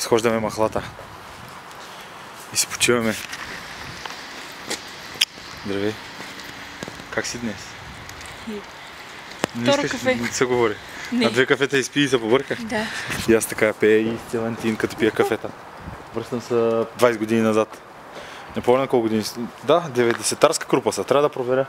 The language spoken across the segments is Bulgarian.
Разхождаме махлата. И си почиваме. Здравей. Как си днес? Не искаш кафе. да се говори. Не. А две кафета изпи и се побърках. Да. И аз така пея и Стилантин, като пия кафета. Връщам се 20 години назад. Не помня колко години. Да, 90-тарска група са. Трябва да проверя.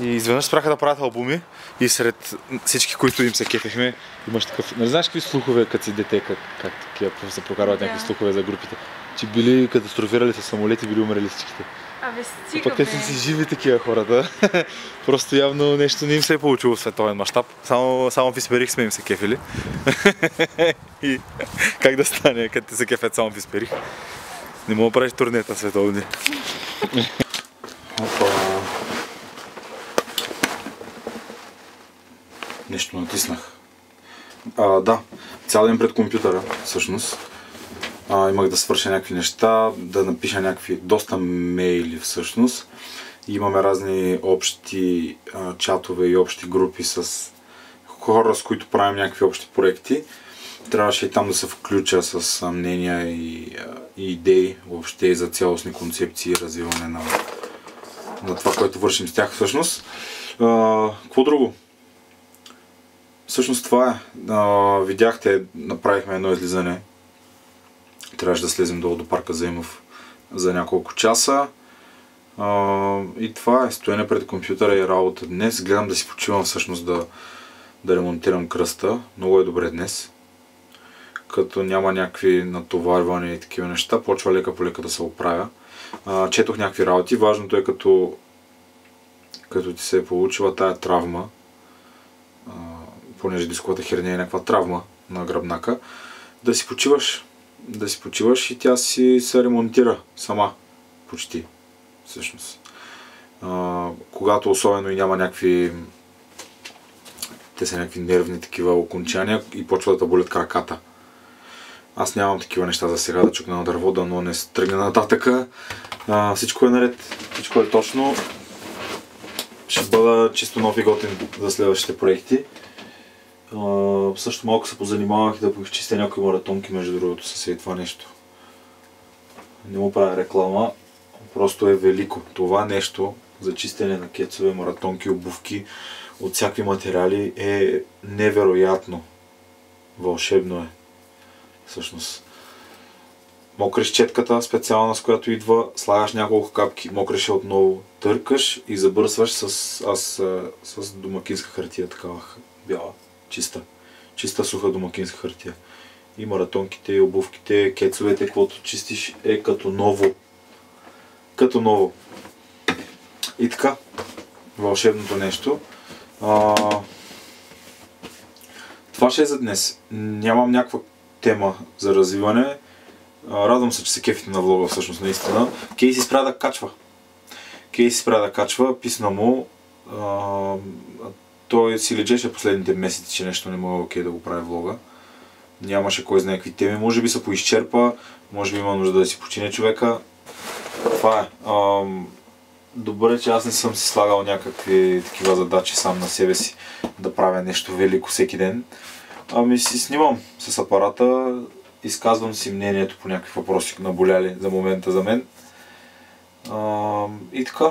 И изведнъж спряха да правят албуми и сред всички, които им се кефехме, имаш такъв... Не знаеш какви слухове, като си дете, как, как такива се прокарват Да. някакви слухове за групите. Че били катастрофирали с самолети, били умрели всичките. Абе, А стига, пък те са си живи такива хората. Просто явно нещо не им се е получило в световен мащаб. Само, само в Исперих сме им се кефили. И как да стане, като те се кефят само в Исперих? Не мога да правиш турнета световни. Опа. Нещо натиснах. А, да, цял ден пред компютъра, всъщност. А, имах да свърша някакви неща, да напиша някакви доста мейли всъщност. Имаме разни общи а, чатове и общи групи с хора, с които правим някакви общи проекти. Трябваше и там да се включа с мнения и, и идеи въобще и за цялостни концепции и развиване на, на това, което вършим с тях всъщност. А, какво друго? Всъщност това е. А, видяхте, направихме едно излизане трябваше да слезем долу до парка Заимов за няколко часа. А, и това е стоене пред компютъра и работа днес. Гледам да си почивам всъщност да, да ремонтирам кръста. Много е добре днес. Като няма някакви натоварвания и такива неща, почва лека по лека да се оправя. А, четох някакви работи. Важното е като, като ти се е получила тая травма, а, понеже дисковата херния е някаква травма на гръбнака, да си почиваш да си почиваш и тя си се ремонтира сама. Почти. Всъщност. А, когато особено и няма някакви те са някакви нервни такива окончания и почва да болят краката. Аз нямам такива неща за сега да чукна на дърво, да но не тръгне нататъка. А, всичко е наред, всичко е точно. Ще бъда чисто нов и готин за следващите проекти. Също малко се позанимавах да почистя някои маратонки, между другото, със и това нещо. Не му правя реклама, просто е велико. Това нещо за чистене на кецове, маратонки, обувки от всякакви материали е невероятно. Вълшебно е. Всъщност. Мокриш четката специална, с която идва, слагаш няколко капки, мокриш отново, търкаш и забърсваш с, аз, с домакинска хартия, такава бяла, чиста. Чиста суха домакинска хартия. И маратонките, и обувките, кецовете, каквото чистиш е като ново. Като ново. И така, вълшебното нещо. А, това ще е за днес. Нямам някаква тема за развиване. А, радвам се, че се кефите на влога всъщност наистина. Кейси спря да качва. Кейси спря да качва, писна му. А, той си лечеше последните месеци, че нещо не е окей да го прави влога. Нямаше кой знае какви теми. Може би се поизчерпа, може би има нужда да си почине човека. Това е. Ам, добре, че аз не съм си слагал някакви такива задачи сам на себе си да правя нещо велико всеки ден. Ами си снимам с апарата, изказвам си мнението по някакви въпроси наболяли за момента за мен. А, и така.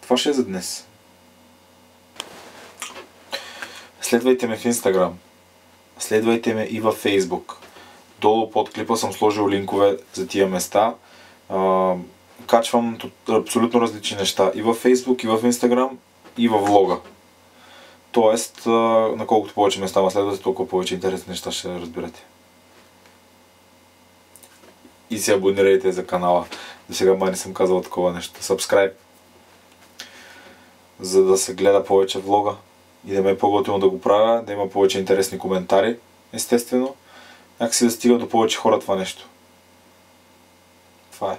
Това ще е за днес. Следвайте ме в Instagram. Следвайте ме и във Facebook. Долу под клипа съм сложил линкове за тия места. А, качвам абсолютно различни неща и във Facebook, и в Instagram, и във влога. Тоест, на колкото повече места ме следвате, толкова повече интересни неща ще разберете. И се абонирайте за канала. До сега май не съм казал такова нещо. Subscribe. За да се гледа повече влога. И да ме е по-готино да го правя, да има повече интересни коментари, естествено. Някакси да стига до повече хора това нещо. Това е.